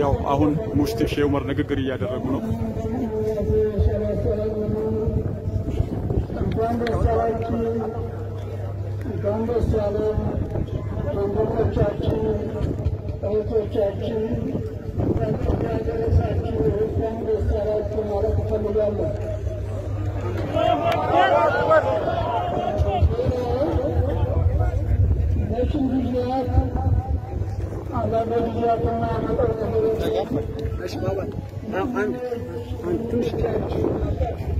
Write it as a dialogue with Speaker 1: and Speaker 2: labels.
Speaker 1: ያው አሁን ሙፍቲ ሼህ ዑመር ንግግር እያደረጉ ነው።
Speaker 2: ማለት I'm too scared.